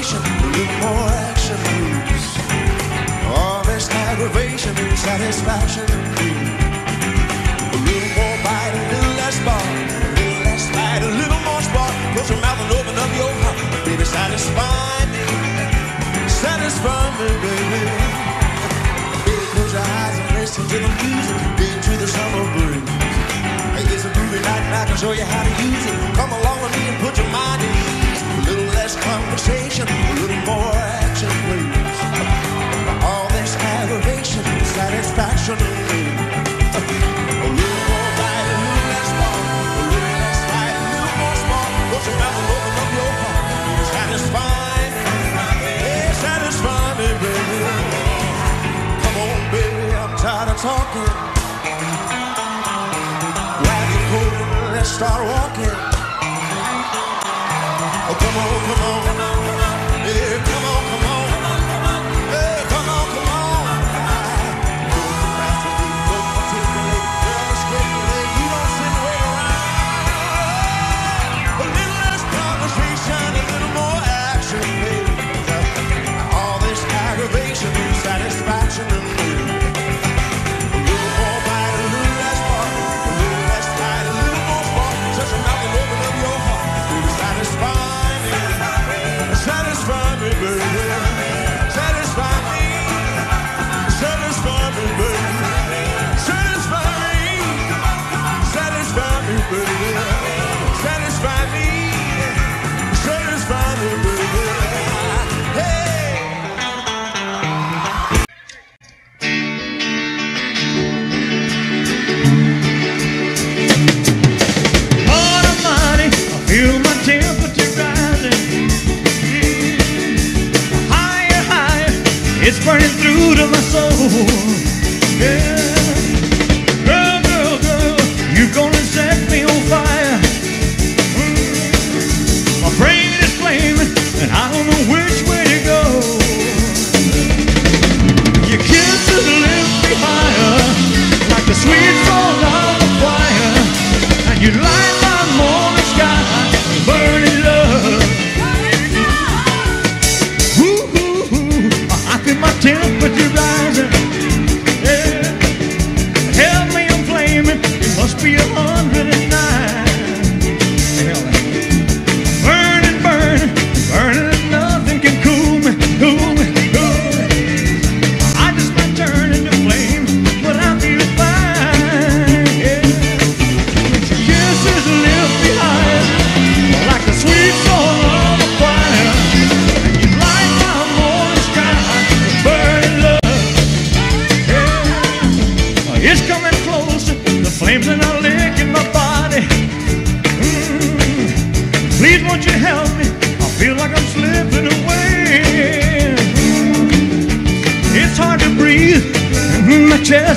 conversation, a little more action, please. All this aggravation and satisfaction, please. A little more bite, a little less bite, a little more spark. Close your mouth and open up your heart, baby. Satisfy me, satisfy me, baby. Baby, close your eyes and listen to the music, into the summer breeze. Hey, it's a night and I can show you how to use it. Come along with me and put your mind at ease. Less conversation, a little more action, please. All this aggravation, satisfaction, please. Talking. Grab your coat and let's start walking. Come on,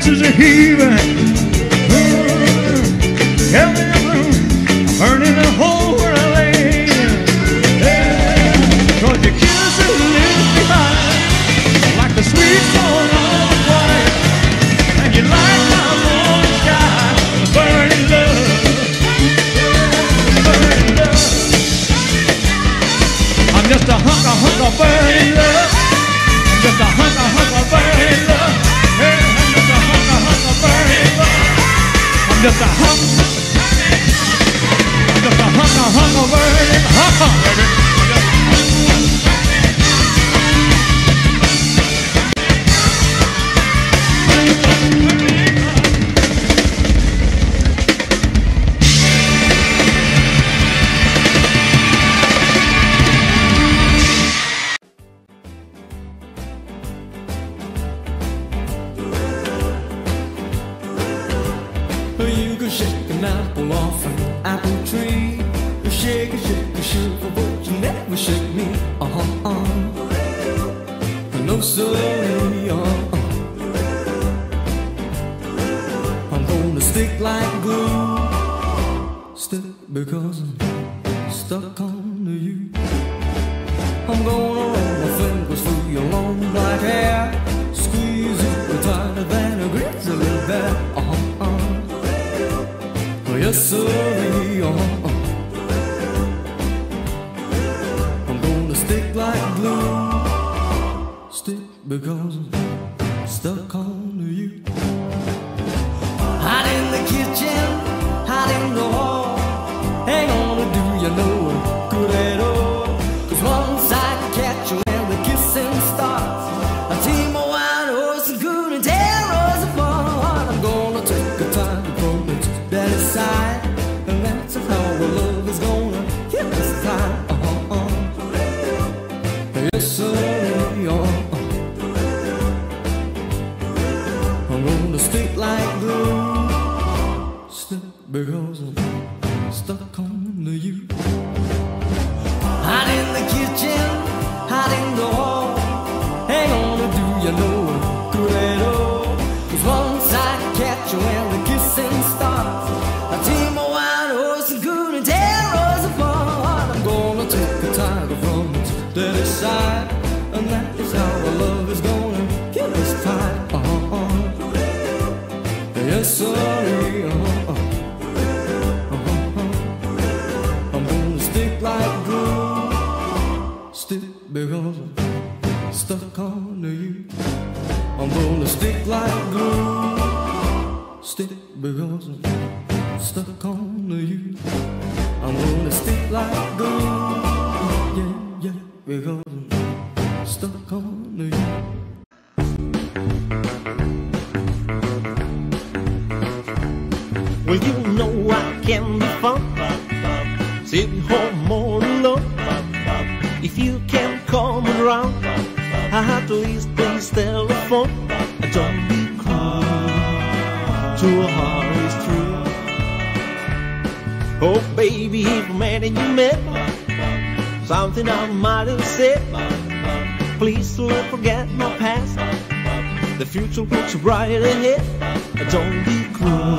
chest is a heaving. I'm a hole where I like the sweet song of choir. And you light my burning love. Burning love. I'm just a hunk, a hunk of burning love. Just a I'm just a stuck on to you. I'm gonna run my fingers through your long black hair, squeeze you tighter than a grizzly bear. Uh huh. Uh -huh. Yes, sir. Uh -huh. I'm gonna stick like glue, stick because. Because I'm stuck on you. Hot in the kitchen, hot in the hall. I'm gonna stick like glue, stick because I'm stuck on you. I'm gonna stick like glue, yeah, yeah, because I'm stuck on you. Well, you know I can be fun. Uh, sitting home Oh, baby, if a man and you met something I might have said, please don't forget my past. The future looks bright ahead. Don't be cruel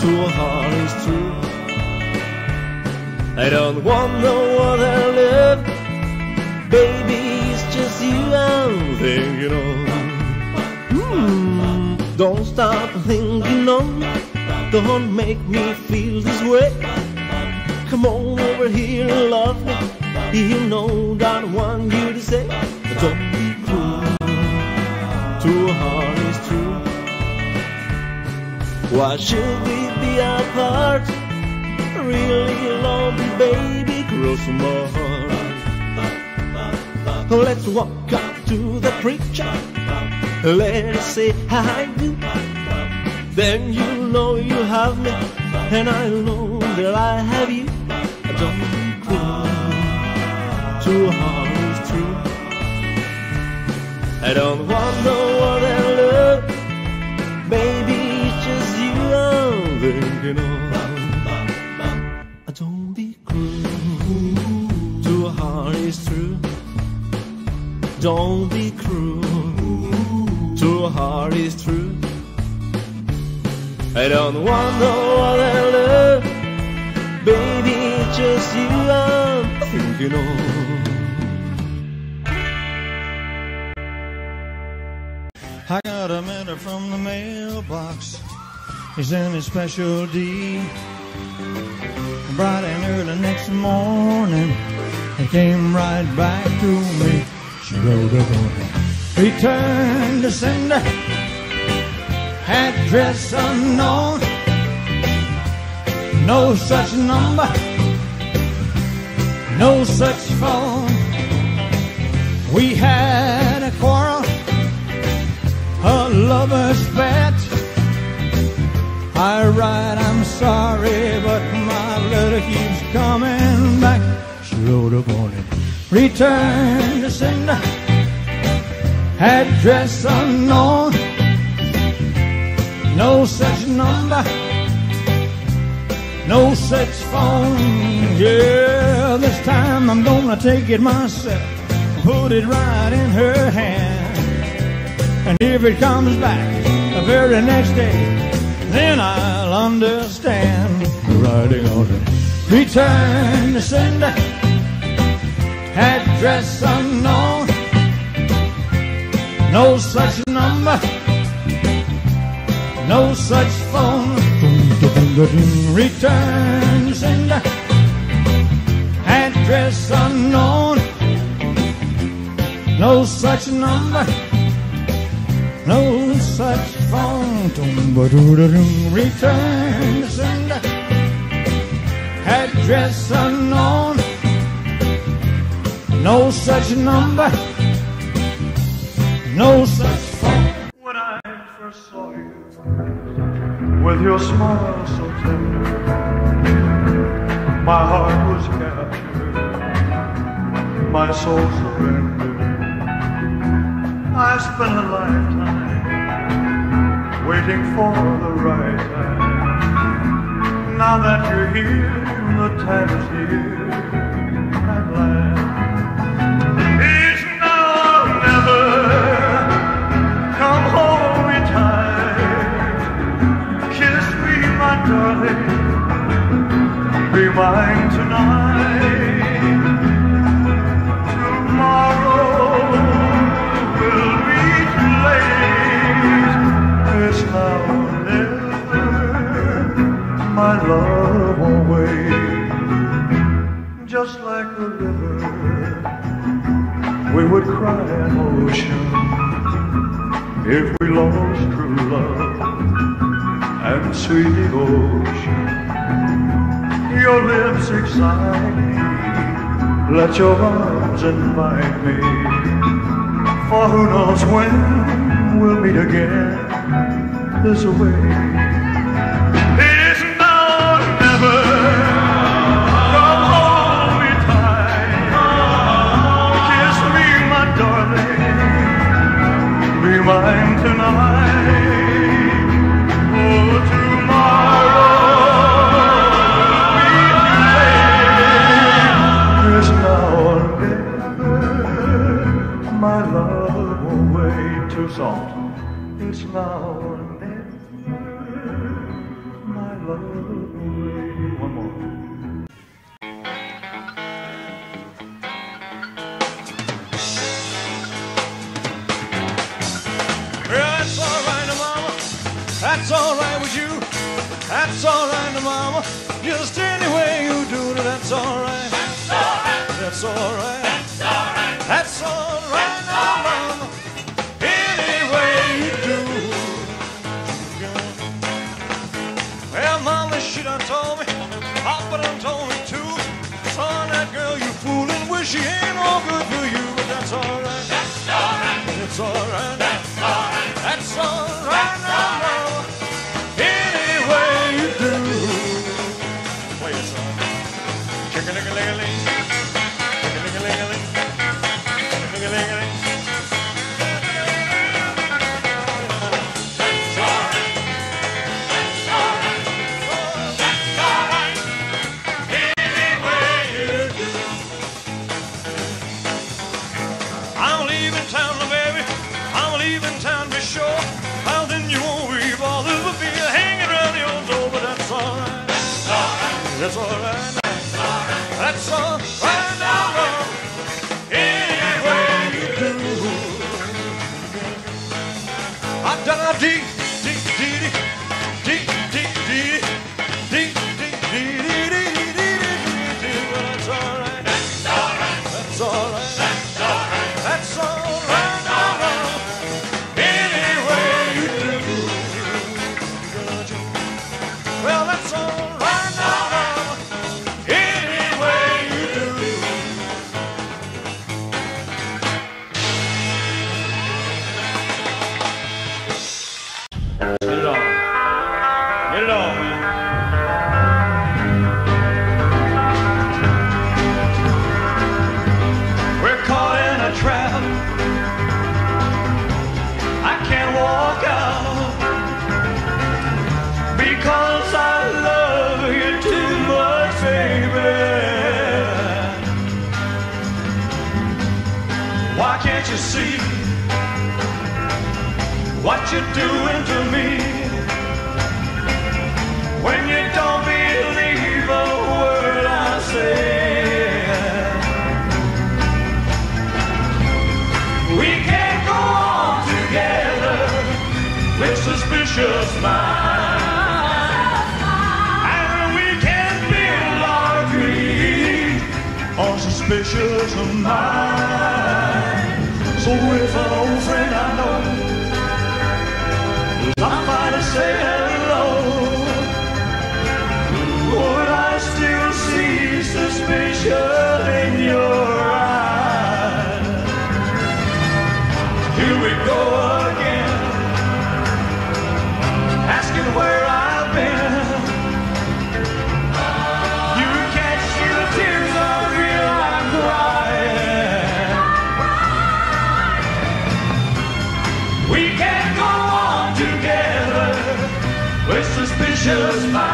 to a heart is true. I don't want no other love, baby. It's just you I'm thinking of. Hmm, don't stop thinking of. Don't make me feel this way. Come on over here and love me. You know that I want you to say, don't be cruel to a heart is true. Why should we be apart? Really lonely, baby, cross my heart. Let's walk up to the preacher. Let us say I do. Then you know you have me, and I know that I have you. Don't be cruel to a heart is true. I don't want no other love, baby. It's just you I'm thinking of. Don't be cruel to a heart is true. Don't be cruel to a heart is true. I don't want no other love, baby. Just you I'm thinking of. I got a letter from the mailbox. It's in any special D? Bright and early next morning, it came right back to me. She wrote up on it. Return to sender. Address unknown. No such number. No such phone. We had a quarrel a lover's bet. I write, I'm sorry, but my letter keeps coming back. She wrote up it. Return to sender. Address unknown. No such number. No such phone. Yeah, this time I'm gonna take it myself. Put it right in her hand. And if it comes back the very next day, then I'll understand. Writing on it. Return to sender. Address unknown. No such number. No such phone. Return to sender. Address unknown. No such number, no such phone. Dum-ba-doo-da-doo. Return sender. Address unknown. No such number, no such phone. With your smile so tender, my heart was captured, my soul surrendered. I spent a lifetime waiting for the right time. Now that you're here, the time is here mine tonight. Tomorrow will be too late. It's now or never. My love wait, just like the river. We would cry an ocean if we lost true love and sweet devotion. Your lips excite me, let your arms invite me. For who knows when we'll meet again this way. That's alright with you. That's alright, mama. Just any way you do it, that's alright. That's alright. That's alright. That's alright. That's alright, now, mama. Any way you do. Well, mama, she done told me. Papa done told me too. Son, that girl you fooling, wish she ain't all good for you, but that's alright. That's alright. It's alright. second time. You're doing to me? When you don't believe a word I say. We can't go on together with suspicious minds. On suspicious minds. So if an old friend I know stopped by say hello, suspicious minds.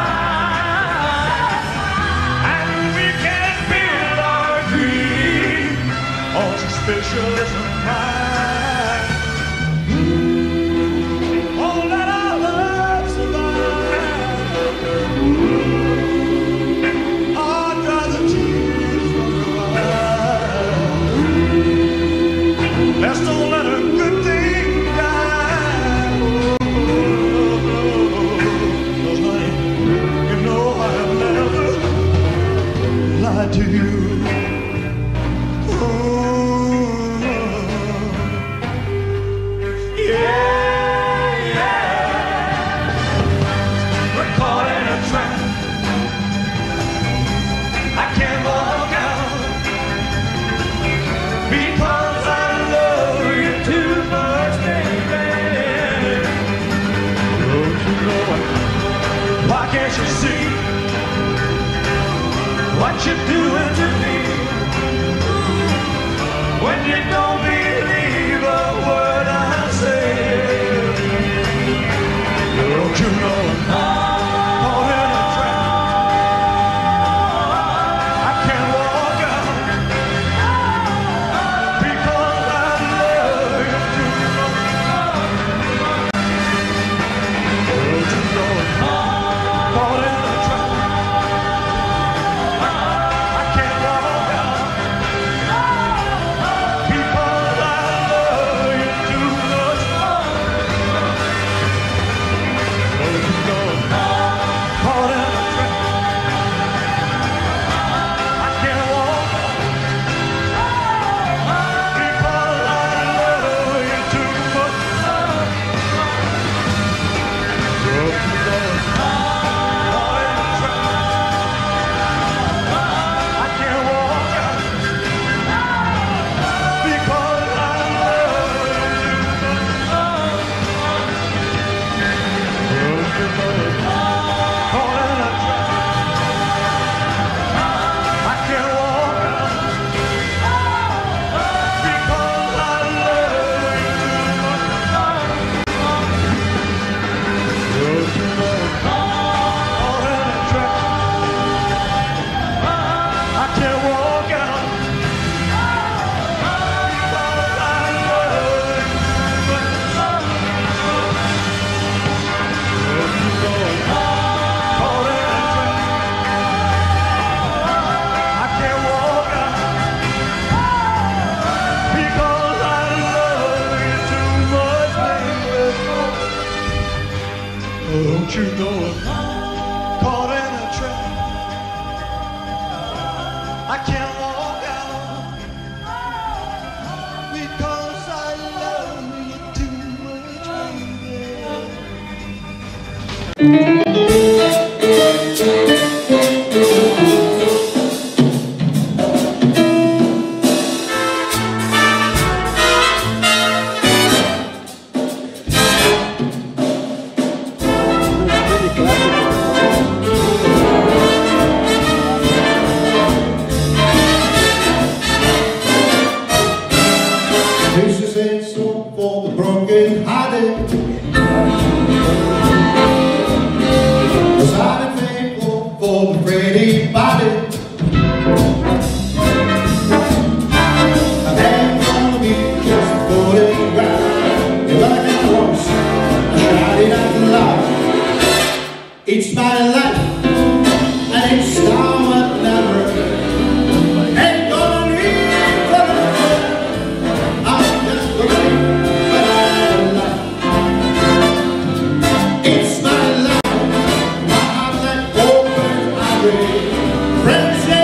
Friends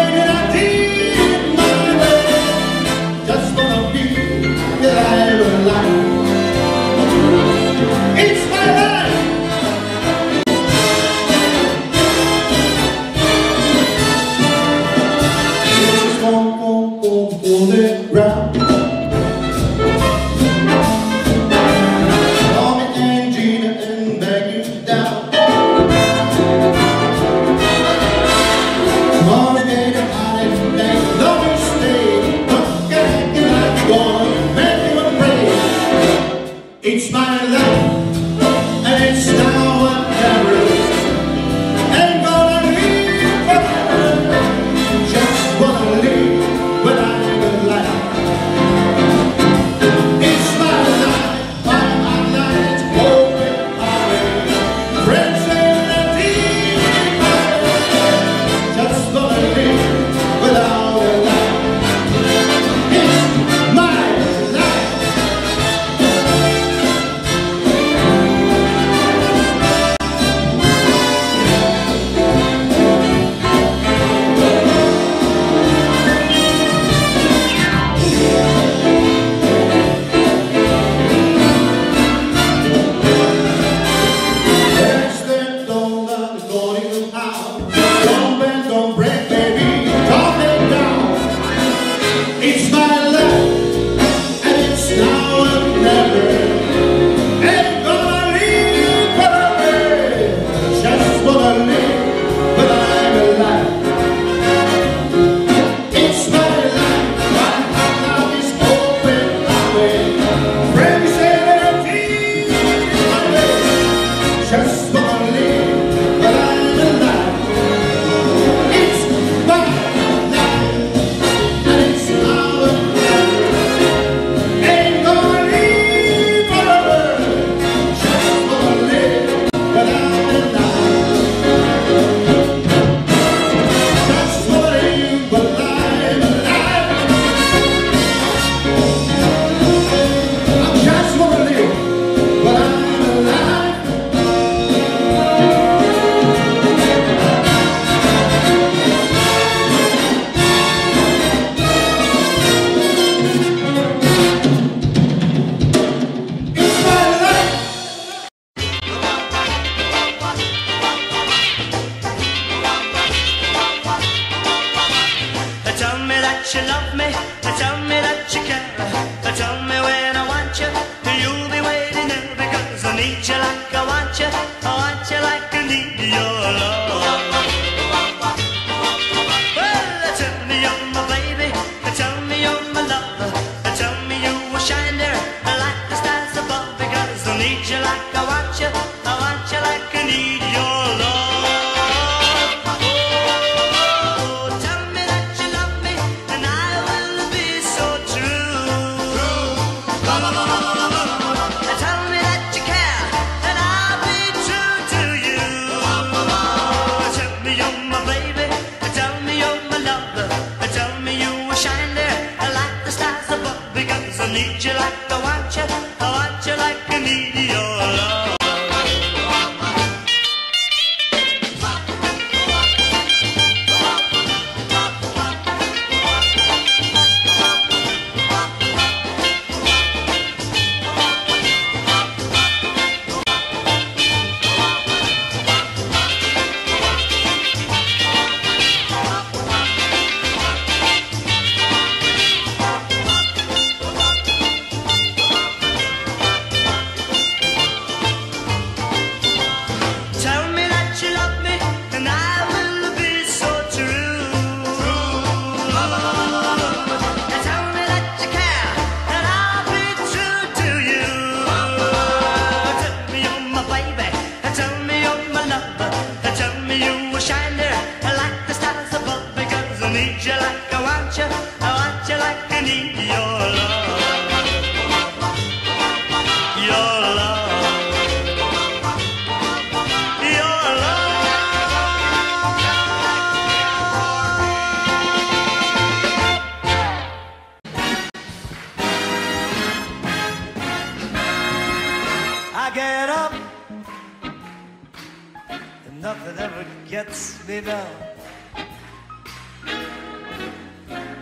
gets me down.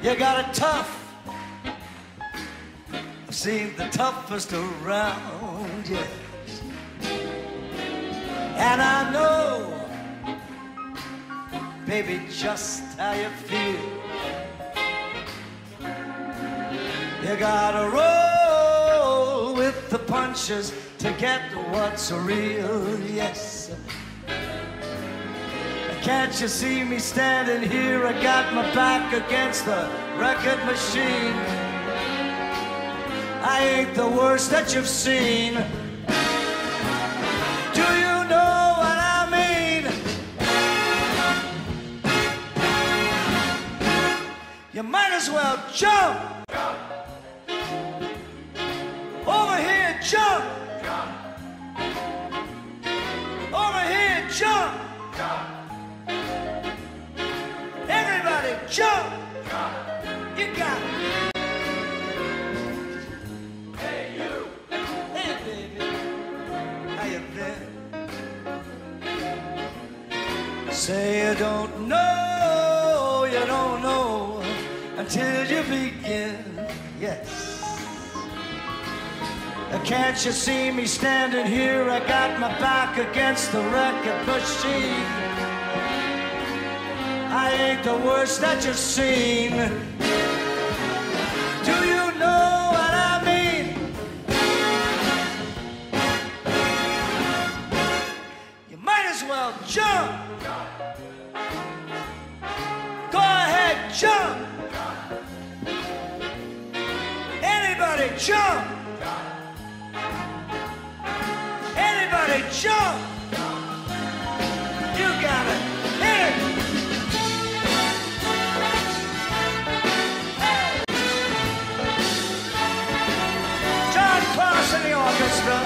You got it tough. I've seen the toughest around, yes. And I know, baby, just how you feel. You gotta roll with the punches to get what's real, yes. Can't you see me standing here? I got my back against the record machine. I ain't the worst that you've seen. Do you know what I mean? You might as well jump! till you begin. Yes. Can't you see me standing here? I got my back against the record machine. I ain't the worst that you've seen. Do you know what I mean? You might as well jump. jump! Anybody jump! You got it! the orchestra.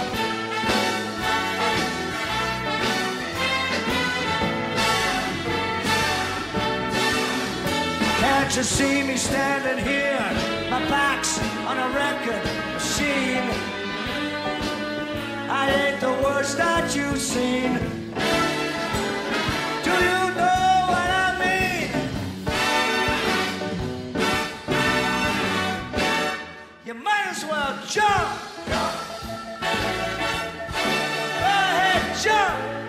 Can't you see me standing here? My back's record machine. I ain't the worst that you've seen. Do you know what I mean? You might as well jump. Go ahead, jump.